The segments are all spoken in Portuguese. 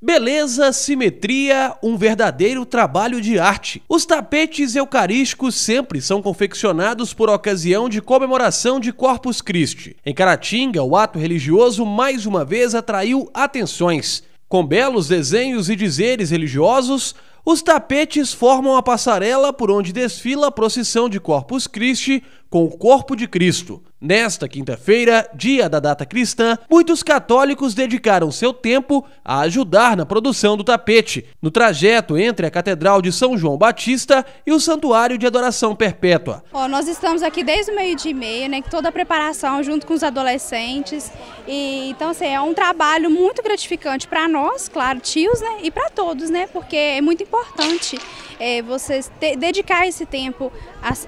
Beleza, simetria, um verdadeiro trabalho de arte. Os tapetes eucarísticos sempre são confeccionados por ocasião de comemoração de Corpus Christi. Em Caratinga, o ato religioso mais uma vez atraiu atenções. Com belos desenhos e dizeres religiosos, os tapetes formam a passarela por onde desfila a procissão de Corpus Christi com o corpo de Cristo. Nesta quinta-feira, dia da data cristã, muitos católicos dedicaram seu tempo a ajudar na produção do tapete, no trajeto entre a Catedral de São João Batista e o Santuário de Adoração Perpétua. Oh, nós estamos aqui desde o meio-dia e meia, né, toda a preparação junto com os adolescentes. E, então, assim, é um trabalho muito gratificante para nós, claro, tios, né, e para todos, né, porque é muito importante é, você dedicar esse tempo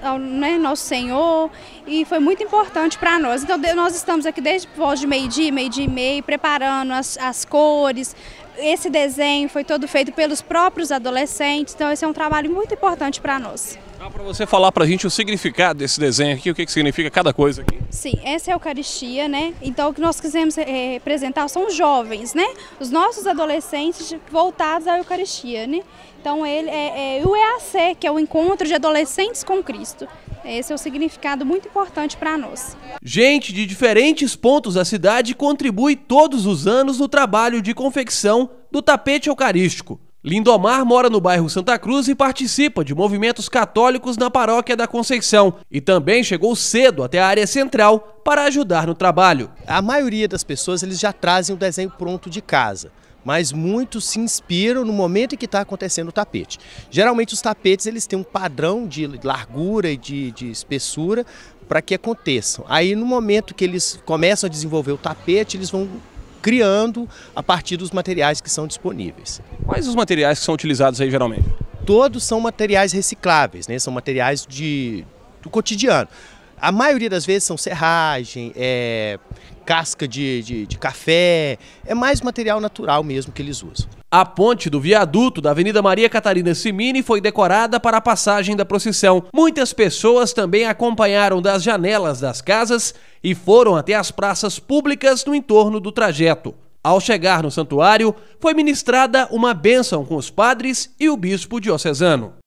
ao né, nosso Senhor e foi muito importante para nós. Então nós estamos aqui desde voz de meio-dia, meio-dia e meio, preparando as, as cores. Esse desenho foi todo feito pelos próprios adolescentes, então esse é um trabalho muito importante para nós. Para você falar para a gente o significado desse desenho aqui, o que, que significa cada coisa aqui? Sim, essa é a Eucaristia, né? Então o que nós quisemos é, representar são os jovens, né? Os nossos adolescentes voltados à Eucaristia, né? Então ele é, é o EAC, que é o Encontro de Adolescentes com Cristo. Esse é o significado muito importante para nós. Gente de diferentes pontos da cidade contribui todos os anos no trabalho de confecção do tapete eucarístico. Lindomar mora no bairro Santa Cruz e participa de movimentos católicos na paróquia da Conceição e também chegou cedo até a área central para ajudar no trabalho. A maioria das pessoas eles já trazem o desenho pronto de casa mas muitos se inspiram no momento em que está acontecendo o tapete. Geralmente os tapetes eles têm um padrão de largura e de, de espessura para que aconteçam. Aí no momento que eles começam a desenvolver o tapete, eles vão criando a partir dos materiais que são disponíveis. Quais os materiais que são utilizados aí geralmente? Todos são materiais recicláveis, né? são materiais de, do cotidiano. A maioria das vezes são serragem, é, casca de, de, de café, é mais material natural mesmo que eles usam. A ponte do viaduto da Avenida Maria Catarina Simini foi decorada para a passagem da procissão. Muitas pessoas também acompanharam das janelas das casas e foram até as praças públicas no entorno do trajeto. Ao chegar no santuário, foi ministrada uma bênção com os padres e o bispo diocesano.